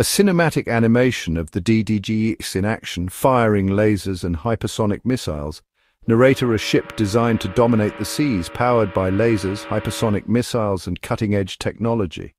A cinematic animation of the DDG-X in action, firing lasers and hypersonic missiles, narrator a ship designed to dominate the seas, powered by lasers, hypersonic missiles and cutting-edge technology.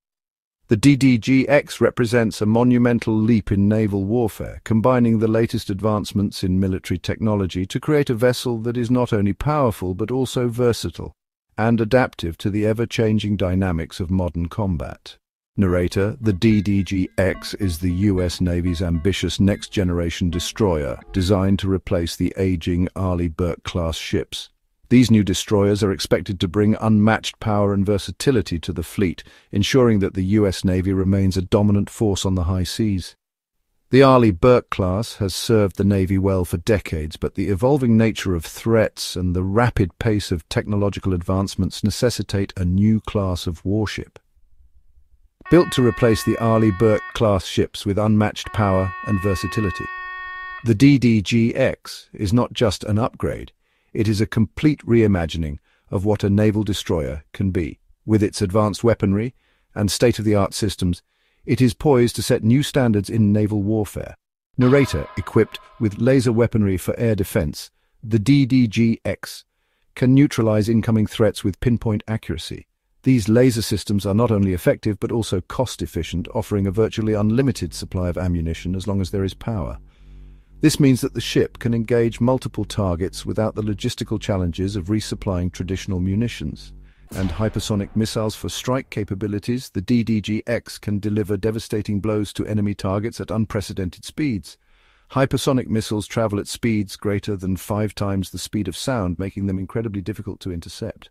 The DDG-X represents a monumental leap in naval warfare, combining the latest advancements in military technology to create a vessel that is not only powerful but also versatile and adaptive to the ever-changing dynamics of modern combat. Narrator, the DDG-X is the US Navy's ambitious next-generation destroyer designed to replace the aging Arleigh Burke-class ships. These new destroyers are expected to bring unmatched power and versatility to the fleet, ensuring that the US Navy remains a dominant force on the high seas. The Arleigh Burke class has served the Navy well for decades, but the evolving nature of threats and the rapid pace of technological advancements necessitate a new class of warship. Built to replace the Arleigh Burke class ships with unmatched power and versatility. The DDG-X is not just an upgrade, it is a complete reimagining of what a naval destroyer can be. With its advanced weaponry and state-of-the-art systems, it is poised to set new standards in naval warfare. Narrator, equipped with laser weaponry for air defense, the DDG-X can neutralize incoming threats with pinpoint accuracy. These laser systems are not only effective but also cost-efficient, offering a virtually unlimited supply of ammunition as long as there is power. This means that the ship can engage multiple targets without the logistical challenges of resupplying traditional munitions. And hypersonic missiles for strike capabilities, the DDG-X can deliver devastating blows to enemy targets at unprecedented speeds. Hypersonic missiles travel at speeds greater than five times the speed of sound, making them incredibly difficult to intercept.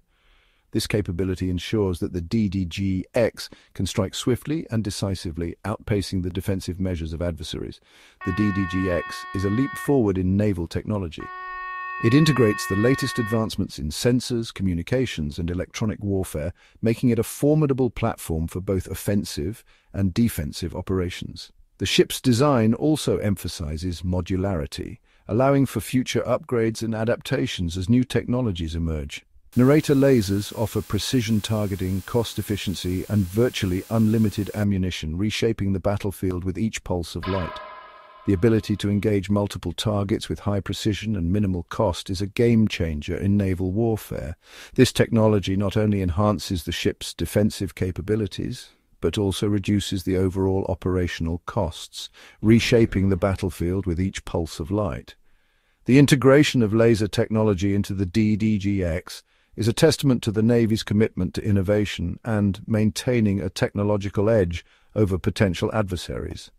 This capability ensures that the DDG-X can strike swiftly and decisively, outpacing the defensive measures of adversaries. The DDG-X is a leap forward in naval technology. It integrates the latest advancements in sensors, communications and electronic warfare, making it a formidable platform for both offensive and defensive operations. The ship's design also emphasizes modularity, allowing for future upgrades and adaptations as new technologies emerge. Narrator lasers offer precision targeting, cost efficiency, and virtually unlimited ammunition, reshaping the battlefield with each pulse of light. The ability to engage multiple targets with high precision and minimal cost is a game changer in naval warfare. This technology not only enhances the ship's defensive capabilities, but also reduces the overall operational costs, reshaping the battlefield with each pulse of light. The integration of laser technology into the DDG-X is a testament to the Navy's commitment to innovation and maintaining a technological edge over potential adversaries.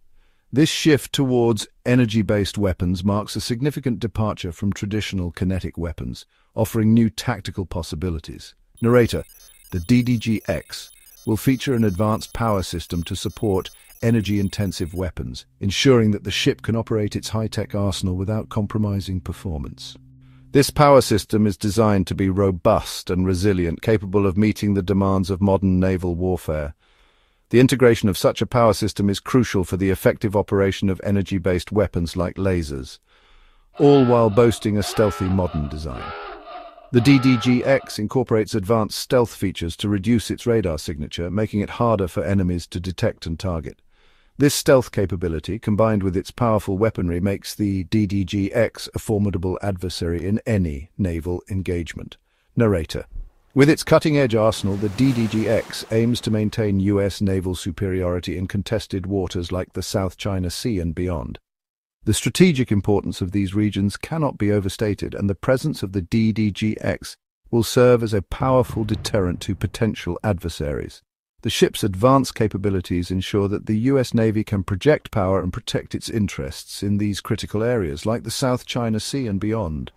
This shift towards energy-based weapons marks a significant departure from traditional kinetic weapons, offering new tactical possibilities. Narrator, the DDG-X will feature an advanced power system to support energy-intensive weapons, ensuring that the ship can operate its high-tech arsenal without compromising performance. This power system is designed to be robust and resilient, capable of meeting the demands of modern naval warfare. The integration of such a power system is crucial for the effective operation of energy-based weapons like lasers, all while boasting a stealthy modern design. The DDG-X incorporates advanced stealth features to reduce its radar signature, making it harder for enemies to detect and target. This stealth capability, combined with its powerful weaponry, makes the DDG-X a formidable adversary in any naval engagement. Narrator. With its cutting-edge arsenal, the DDG-X aims to maintain US naval superiority in contested waters like the South China Sea and beyond. The strategic importance of these regions cannot be overstated, and the presence of the DDG-X will serve as a powerful deterrent to potential adversaries. The ship's advanced capabilities ensure that the US Navy can project power and protect its interests in these critical areas, like the South China Sea and beyond.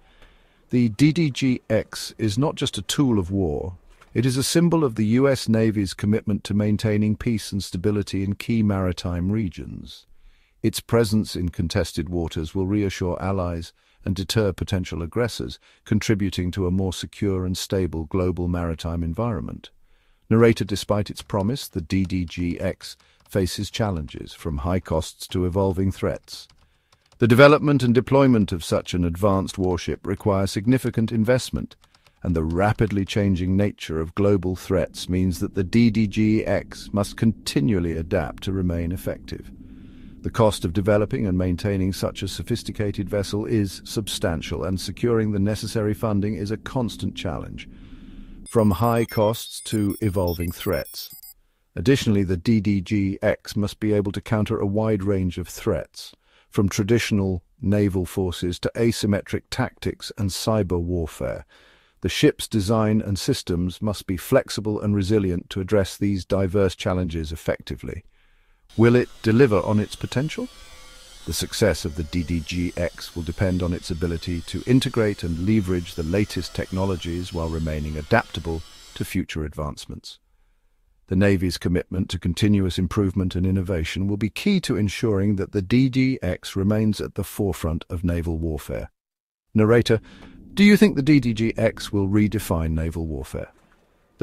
The DDG-X is not just a tool of war, it is a symbol of the US Navy's commitment to maintaining peace and stability in key maritime regions. Its presence in contested waters will reassure allies and deter potential aggressors, contributing to a more secure and stable global maritime environment. Narrator despite its promise, the DDG-X faces challenges, from high costs to evolving threats. The development and deployment of such an advanced warship require significant investment, and the rapidly changing nature of global threats means that the DDG-X must continually adapt to remain effective. The cost of developing and maintaining such a sophisticated vessel is substantial, and securing the necessary funding is a constant challenge, from high costs to evolving threats. Additionally, the DDG-X must be able to counter a wide range of threats, from traditional naval forces to asymmetric tactics and cyber warfare. The ship's design and systems must be flexible and resilient to address these diverse challenges effectively. Will it deliver on its potential? The success of the DDG-X will depend on its ability to integrate and leverage the latest technologies while remaining adaptable to future advancements. The Navy's commitment to continuous improvement and innovation will be key to ensuring that the DDG-X remains at the forefront of naval warfare. Narrator, do you think the DDG-X will redefine naval warfare?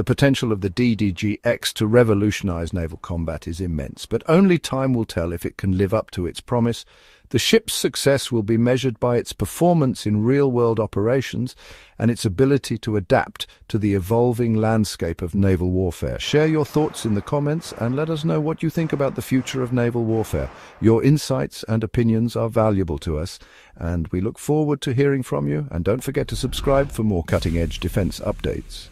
The potential of the DDG-X to revolutionize naval combat is immense, but only time will tell if it can live up to its promise. The ship's success will be measured by its performance in real-world operations and its ability to adapt to the evolving landscape of naval warfare. Share your thoughts in the comments and let us know what you think about the future of naval warfare. Your insights and opinions are valuable to us, and we look forward to hearing from you. And don't forget to subscribe for more cutting-edge defense updates.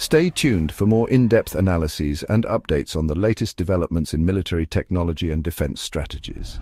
Stay tuned for more in-depth analyses and updates on the latest developments in military technology and defense strategies.